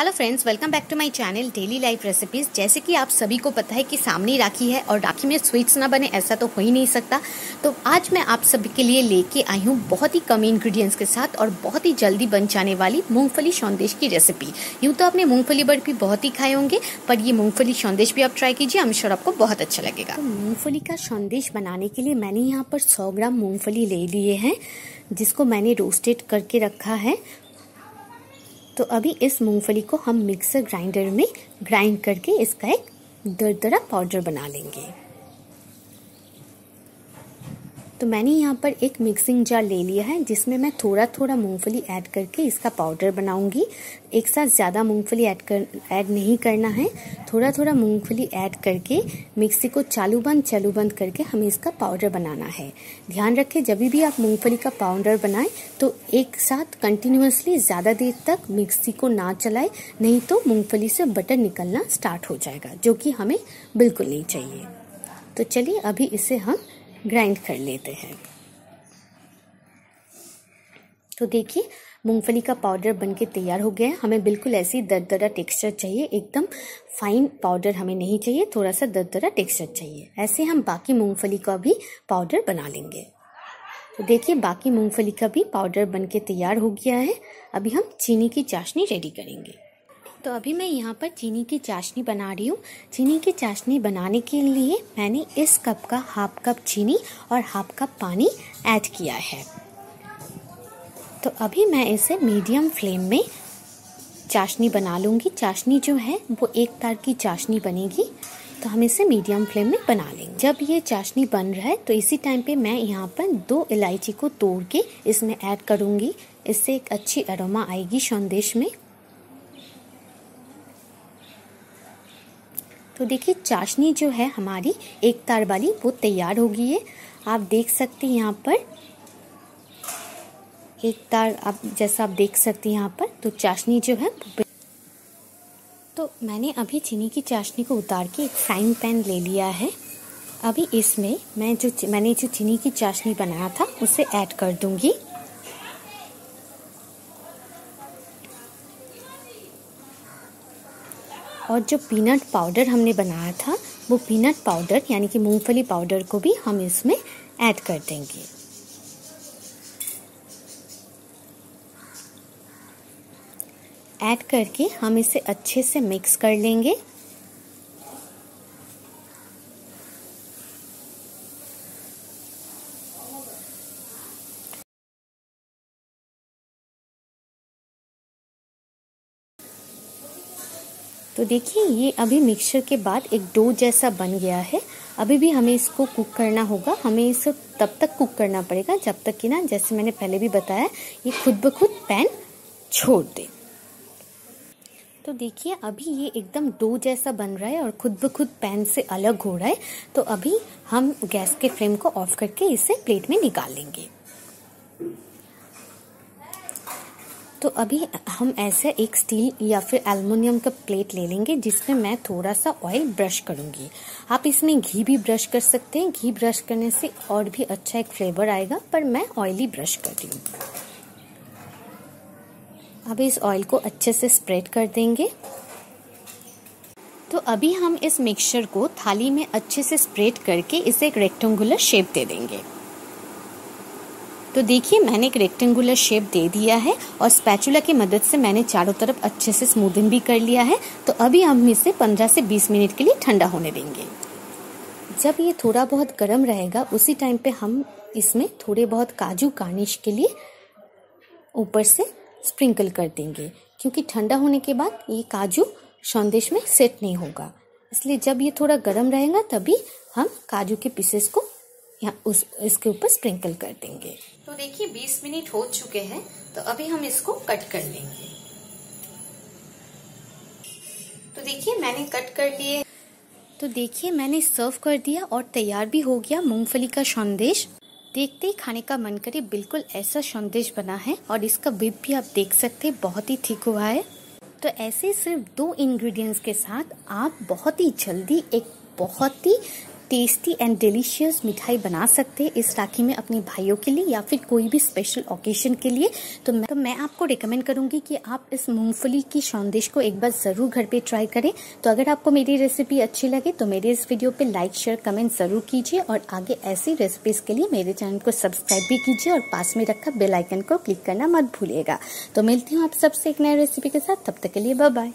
Hello friends welcome back to my channel daily life recipes जैसे कि आप सभी को पता है कि सामने राखी है और राखी में स्वीट्स ना बने, ऐसा तो हो ही नहीं सकता। तो आज मैं आप सभी के लिए लेके आई हूँ बहुत ही कम इंग्रेडिएंट्स के साथ और बहुत ही जल्दी बन जाने वाली मूंगफली सौंदेश की रेसिपी यूँ तो आपने मूँगफली बर्ड भी बहुत ही खाए होंगे, पर ये मूँगफली सौंदेश भी आप ट्राई कीजिए आई श्योर आपको बहुत अच्छा लगेगा। तो मूंगफली का सौंदेश बनाने के लिए मैंने यहाँ पर सौ ग्राम मूँगफली ले लिए हैं, जिसको मैंने रोस्टेड करके रखा है। तो अभी इस मूंगफली को हम मिक्सर ग्राइंडर में ग्राइंड करके इसका एक दरदरा पाउडर बना लेंगे। तो मैंने यहाँ पर एक मिक्सिंग जार ले लिया है, जिसमें मैं थोड़ा थोड़ा मूंगफली ऐड करके इसका पाउडर बनाऊँगी। एक साथ ज़्यादा मूंगफली ऐड कर ऐड नहीं करना है। थोड़ा थोड़ा मूंगफली ऐड करके मिक्सी को चालू बंद चालू बंद करके हमें इसका पाउडर बनाना है। ध्यान रखें, जब भी आप मूंगफली का पाउडर बनाएँ तो एक साथ कंटिन्यूसली ज़्यादा देर तक मिक्सी को ना चलाए, नहीं तो मूँगफली से बटर निकलना स्टार्ट हो जाएगा, जो कि हमें बिल्कुल नहीं चाहिए। तो चलिए, अभी इसे हम ग्राइंड कर लेते हैं। तो देखिए, मूंगफली का पाउडर बनके तैयार हो गया है। हमें बिल्कुल ऐसे ऐसी दरदरा टेक्सचर चाहिए, एकदम फाइन पाउडर हमें नहीं चाहिए थोड़ा सा दरदरा टेक्सचर चाहिए। ऐसे हम बाकी मूंगफली का भी पाउडर बना लेंगे। तो देखिए, बाकी मूंगफली का भी पाउडर बनके तैयार हो गया है। अभी हम चीनी की चाशनी रेडी करेंगे। तो अभी मैं यहाँ पर चीनी की चाशनी बना रही हूँ। चीनी की चाशनी बनाने के लिए मैंने इस कप का हाफ़ कप चीनी और हाफ़ कप पानी ऐड किया है। तो अभी मैं इसे मीडियम फ्लेम में चाशनी बना लूँगी। चाशनी जो है, वो एक तार की चाशनी बनेगी। तो हम इसे मीडियम फ्लेम में बना लेंगे। जब ये चाशनी बन रहा है तो इसी टाइम पे मैं यहाँ पर दो इलायची को तोड़ के इसमें ऐड करूँगी। इससे एक अच्छी अरोमा आएगी संदेश में। तो देखिए, चाशनी जो है हमारी एक तार वाली, वो तैयार हो गई है। आप देख सकते हैं यहाँ पर। एक तार आप, जैसा आप देख सकते हैं यहाँ पर तो चाशनी जो है तो मैंने अभी चीनी की चाशनी को उतार के एक फ्राइंग पैन ले लिया है। अभी इसमें मैं जो मैंने जो चीनी की चाशनी बनाया था, उसे ऐड कर दूँगी। और जो पीनट पाउडर हमने बनाया था, वो पीनट पाउडर यानी कि मूंगफली पाउडर को भी हम इसमें ऐड कर देंगे। ऐड करके हम इसे अच्छे से मिक्स कर लेंगे। तो देखिए, ये अभी मिक्सचर के बाद एक डो जैसा बन गया है। अभी भी हमें इसको कुक करना होगा। हमें इसे तब तक कुक करना पड़ेगा, जब तक कि ना, जैसे मैंने पहले भी बताया, ये खुद ब खुद पैन छोड़ दे। तो देखिए, अभी ये एकदम डो जैसा बन रहा है और खुद ब खुद पैन से अलग हो रहा है। तो अभी हम गैस के फ्लेम को ऑफ़ करके इसे प्लेट में निकाल लेंगे। तो अभी हम ऐसे एक स्टील या फिर एल्युमिनियम का प्लेट ले लेंगे, जिसमें मैं थोड़ा सा ऑयल ब्रश करूँगी। आप इसमें घी भी ब्रश कर सकते हैं। घी ब्रश करने से और भी अच्छा एक फ्लेवर आएगा, पर मैं ऑयली ब्रश कर रही हूँ। अब इस ऑयल को अच्छे से स्प्रेड कर देंगे। तो अभी हम इस मिक्सचर को थाली में अच्छे से स्प्रेड करके इसे एक रेक्टेंगुलर शेप दे देंगे। तो देखिए, मैंने एक रेक्टेंगुलर शेप दे दिया है और स्पैचुला की मदद से मैंने चारों तरफ़ अच्छे से स्मूदिंग भी कर लिया है। तो अभी हम इसे 15 से 20 मिनट के लिए ठंडा होने देंगे। जब ये थोड़ा बहुत गर्म रहेगा, उसी टाइम पे हम इसमें थोड़े बहुत काजू गार्निश के लिए ऊपर से स्प्रिंकल कर देंगे। क्योंकि ठंडा होने के बाद ये काजू संदेश में सेट नहीं होगा। इसलिए जब ये थोड़ा गर्म रहेगा, तभी हम काजू के पीसेस को यहाँ उस इसके ऊपर स्प्रिंकल कर देंगे। तो देखिए 20 मिनट हो चुके हैं तो अभी हम इसको कट कर लेंगे। तो देखिए मैंने कट कर लिए। तो देखिए मैंने सर्व कर दिया और तैयार भी हो गया मूंगफली का संदेश। देखते ही खाने का मन करे बिल्कुल ऐसा संदेश बना है और इसका विप भी आप देख सकते हैं बहुत ही ठीक हुआ है। तो ऐसे सिर्फ़ दो इंग्रेडिएंट्स के साथ आप बहुत ही जल्दी एक बहुत ही टेस्टी एंड डिलीशियस मिठाई बना सकते हैं इस राखी में अपने भाइयों के लिए या फिर कोई भी स्पेशल ओकेजन के लिए। तो मैं तो मैं आपको रिकमेंड करूँगी कि आप इस मूंगफली की सौंदेश को एक बार ज़रूर घर पे ट्राई करें। तो अगर आपको मेरी रेसिपी अच्छी लगे तो मेरे इस वीडियो पे लाइक शेयर कमेंट ज़रूर कीजिए और आगे ऐसी रेसिपीज़ के लिए मेरे चैनल को सब्सक्राइब भी कीजिए और पास में रखा बेलाइकन को क्लिक करना मत भूलिएगा। तो मिलती हूँ आप सबसे एक नई रेसिपी के साथ। तब तक के लिए बाय